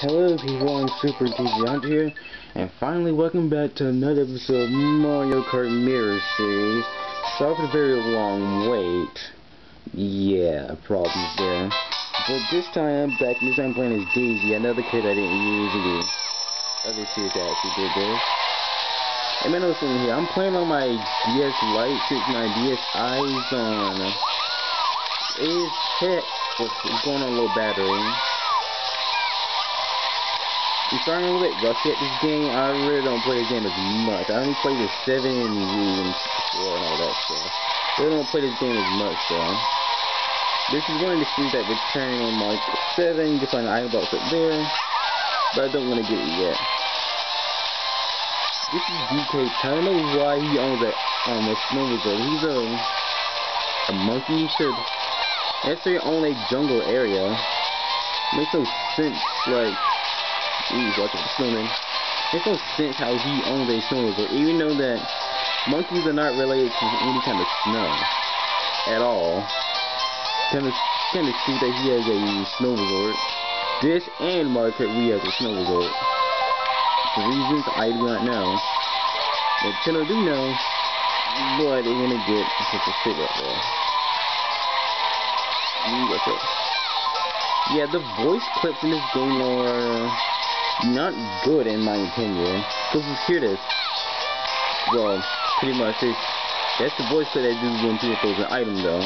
Hello people, I'm Super DeviantArt here, and finally welcome back to another episode of Mario Kart Mirror Series. Sorry for the very long wait. Yeah, problems there. But this time I'm back, this time I'm playing as Daisy, another kid I didn't use in the other series that actually did this. And then also here, I'm playing on my DS Lite since my DSi's on. It's hit, it's going on a low battery. I'm starting a little bit rusty at this game. I really don't play this game as much. I only play the 7 and Wii and 4 and all that stuff. I really don't play this game as much though. This is one of the things that return on Mark 7. You can find an item box up there. But I don't want to get it yet. This is DK. I don't know why he owns that um, a resort. He's a, a monkey. He should necessarily own a jungle area. Makes no sense, like, Ooh, watching the snowman. Makes no sense how he owns a snow resort, even though that monkeys are not related to any kind of snow at all. Kind of, kind of see that he has a snow resort. This and Kart Wii has a snow resort. For reasons I do not know. but Nintendo do know, but they're gonna get such a fit up there. Ooh, up? Yeah, the voice clips in this game are not good in my opinion. Because here it is. Well, pretty much it's that's the voice that they do when people throws an item though.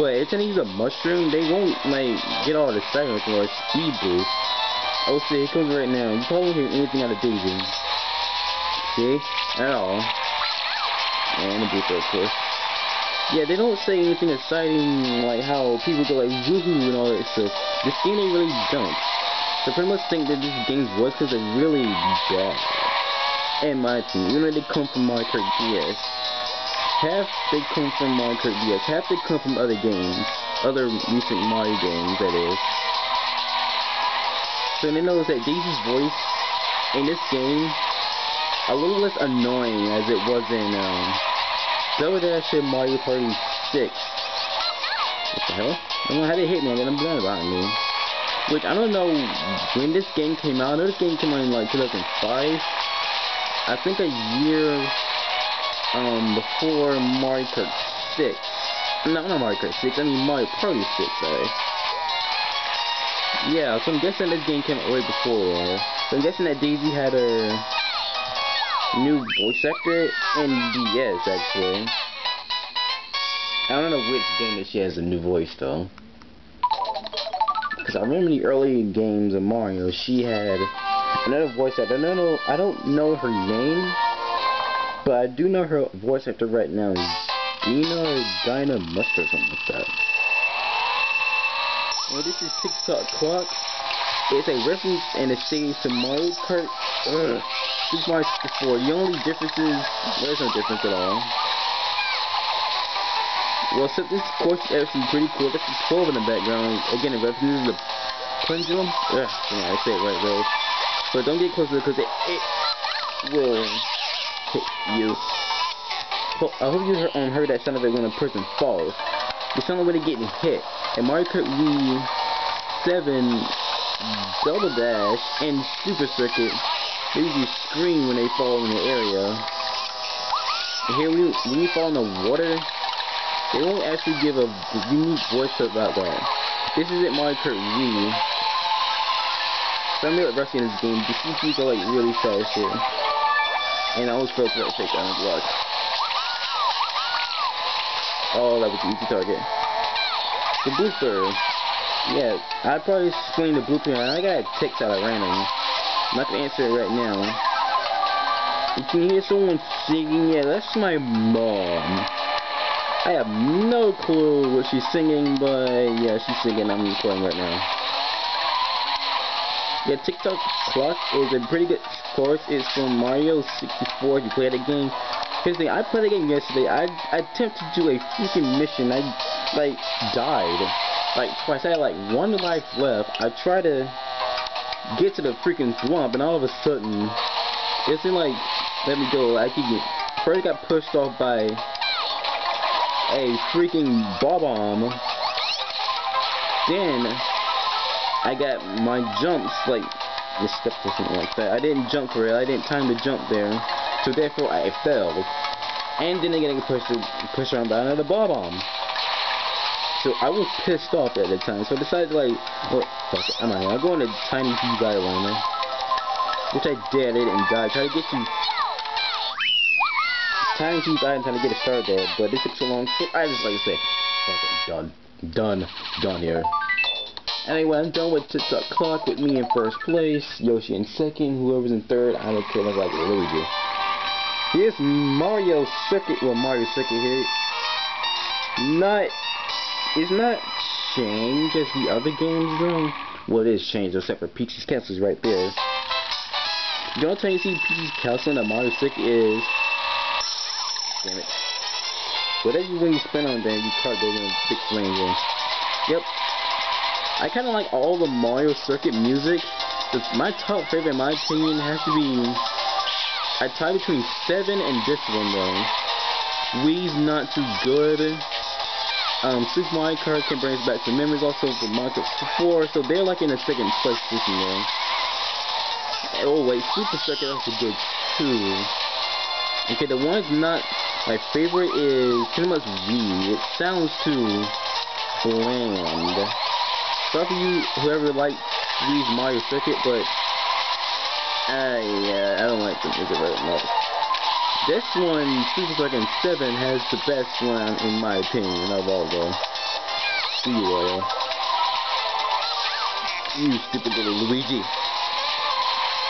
But it's gonna use a mushroom, they won't like get all the excitement or speed boost. Oh see, it comes right now. You probably won't hear anything out of Daisy. See? At all. And the booster of course. Yeah, they don't say anything exciting like how people go like woohoo and all that stuff. This game they really don't. So I pretty much think that this game's voice is really bad. In my opinion, even though they come from Mario Kart DS. Half they come from Mario Kart DS, half they come from other games. Other recent Mario games, that is. So they notice that Daisy's voice in this game a little less annoying as it was in um Double Dash and Mario Party 6. What the hell? I don't know how they hit me, I got them blood behind me. Which, I don't know when this game came out. I know this game came out in, like, 2005. I think a year, um, before Mario Kart 6. No, not Mario Kart 6. I mean Mario Party 6, sorry. Yeah, so I'm guessing this game came out way before. So I'm guessing that Daisy had a new voice actor in DS, actually. I don't know which game that she has a new voice, though. Because I remember the early games of Mario, she had another voice actor. I don't know, I don't know her name, but I do know her voice actor right now. Is Dina Dinah Mustard, something like that. Well, this is Tick Tock Clock. It's a reference and a stage to Mario Kart. Ugh. Super Mario 64. The only difference is, there's no difference at all. Well, so this course is actually pretty cool. That's the 12 in the background. Again, it references the pendulum. Yeah, I say it right, though. But don't get closer because it, it will hit you. I hope you heard, um, heard that sound of it when a person falls. The sound of when they're getting hit. And Mario Kart Wii 7 Double Dash and Super Circuit, they usually scream when they fall in the area. And here, you, when you fall in the water, they won't actually give a unique voice about that. This isn't Mario Kart Wii. So I'm really rusty in this game. The CPs are like really fast here. And I fell for that fake on the block. Oh, that was an easy target. The blooper. Yeah, I'd probably explain the blooper. I got a text out of random. I'm not gonna answer it right now. You can hear someone singing. Yeah, that's my mom. I have no clue what she's singing, but yeah, she's singing. I'm playing right now. Yeah, Tick Tock Clock is a pretty good course. It's from Mario 64. If you play the game, here's the thing. I played the game yesterday. I, I attempted to do a freaking mission. I like died like twice. I had like one life left. I tried to get to the freaking swamp, and all of a sudden, it seemed like let me go. I could get first got pushed off by a freaking Bob-omb. Then I got my jumps like misstepped or something like that. I didn't jump for it. I didn't time to jump there, so therefore I fell. And then I getting pushed pushed around by another Bob-omb. So I was pissed off at the time, so I decided like, well, fuck it, I'm out here. I'm going to Tiny-Huge Island, which I did. I didn't die. Try to get to Tiny-Huge Island, trying to get it started there, but it took so long. So I just like to say, done, done, done here. Anyway, I'm done with Tick Tock Clock with me in first place, Yoshi in second, whoever's in third, I don't care, that's like Luigi. Here's Mario Circuit, well Mario Circuit here. Not, it's not changed as the other games do. Well it is changed except for Peach's Castle is right there. The only time you see Peach's Castle in the Mario Circuit is, damn it. Whatever you spin on them, you those in a big flame Yep, I kind of like all the Mario Circuit music. My top favorite, in my opinion, has to be... I tie between 7 and this one, though. Wii's not too good. Um, Super Mario Kart can bring us back to memories also for Mario Kart 4, so they're like in the second place position there. Oh wait, Super Circuit also good too. Okay, the one's not my favorite is pretty much Wii. It sounds too bland. Sorry for you, whoever likes Wii's Mario Circuit, but I, uh, I don't like the music very much. This one, Super Circuit 7, has the best one, in my opinion, of all the See you. You stupid little Luigi.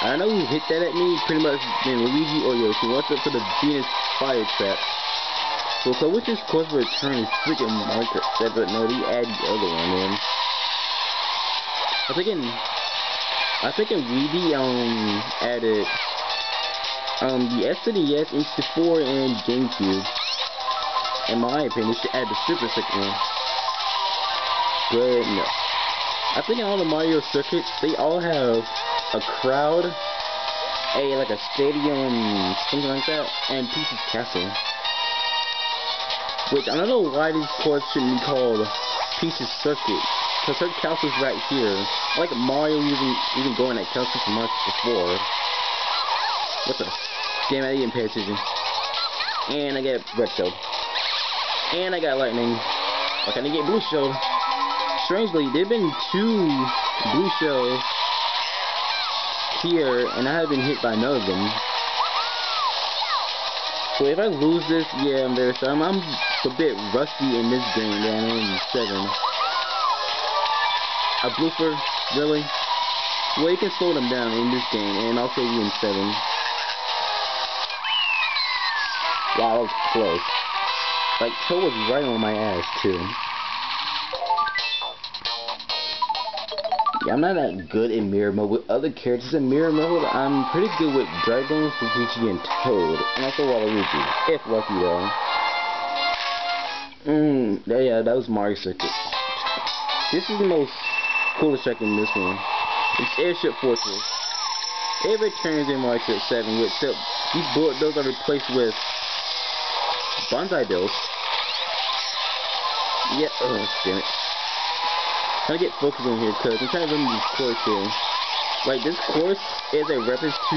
I know who hit that at me, pretty much been Luigi or Yoshi. What's up for the Venus Fire Trap? So, so which is course return is freaking Kart 7, no, they add the other one in. I think in I think in Wii um added um the SNES, N64, and GameCube. In my opinion, should add the Super Circuit one. But no. I think in all the Mario circuits, they all have a crowd, a like a stadium, something like that, and Peach's Castle. Which I don't know why these courts shouldn't be called Peach's Circuit. Because her castle's right here. Like Mario even even going at castle for months before. What the? Damn, I didn't pay attention. And I get red shield. And I got lightning. Can't I get blue shield? Strangely, there've been two blue shells here, and I haven't been hit by none of them. So if I lose this, yeah, I'm very sorry. I'm, I'm a bit rusty in this game, man. I'm only seven. A blooper? Really? Well, you can slow them down in this game, and I'll also you in 7. Wow, that was close. Like, Toe was right on my ass, too. Yeah, I'm not that good in mirror mode with other characters in mirror mode. I'm pretty good with Dragon, Luigi, and Toad, and also Waluigi, if lucky though. Mmm, yeah, yeah, that was Mario Circuit. This is the most coolest track in this one. It's Airship Fortress. It returns in Mario Kart 7 with these bullet bills are replaced with Banzai Bills. Yeah, oh damn it. Trying to get focused on here because I'm trying to remember this course here. Like this course is a reference to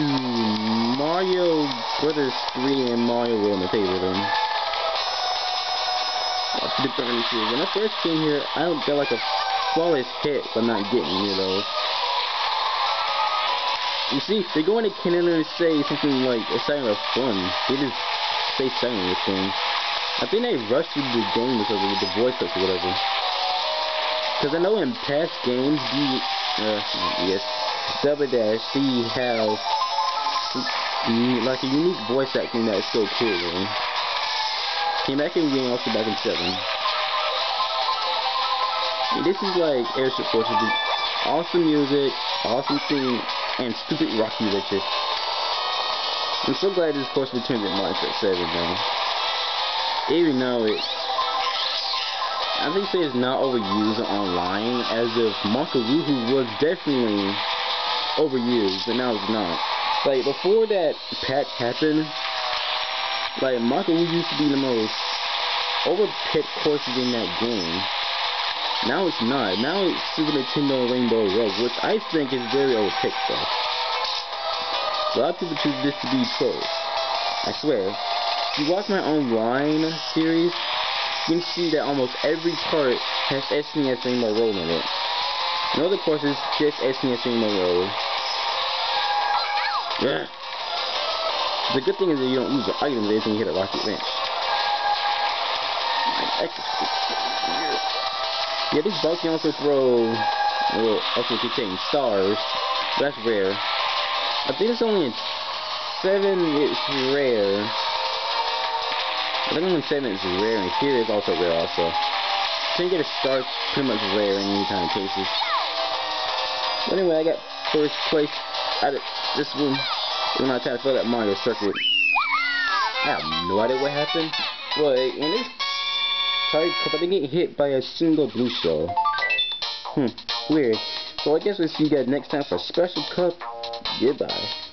Mario Brothers 3 and Mario World, my favorite one. When I first came here, I don't got like a flawless hit, but not getting you know. You see, they go into Canada and say something like exciting or fun. They just say something with things. I think they rushed through the game because of the voice or whatever. Because I know in past games, the uh, yes, Double Dash, they have like a unique voice acting that's so cool. Man. Came back in the game also back in seven. This is like Airship Fortress. Awesome music, awesome theme, and stupid Rocky Richard. I'm so glad this course returns at March at 7 though. Even though it I think it's not overused online as if Maka Wuhu was definitely overused, but now it's not. Like before that patch happened, like Maka Wuhu used to be the most overpicked courses in that game. Now it's not. Now it's Super Nintendo Rainbow Road, which I think is very overpicked though. A lot of people choose this to be trolls. I swear. If you watch my online series, you can see that almost every part has SNES Rainbow Road in it. In other it's just SNES Rainbow Road. Yeah. The good thing is that you don't use the items time you hit a Rocky Wrench. Yeah, these bugs can also throw, well, also contain stars. That's rare. I think it's only 7 it's rare. Only 7 is rare, and here is also rare also. Can get a star pretty much rare in any kind of cases. But anyway, I got first place out of this room when I tried to fill that Mario circuit. I have no idea what happened, but in this Tired cup, I didn't get hit by a single blue shell. Hmm, weird. So I guess we'll see you guys next time for Special Cup. Goodbye.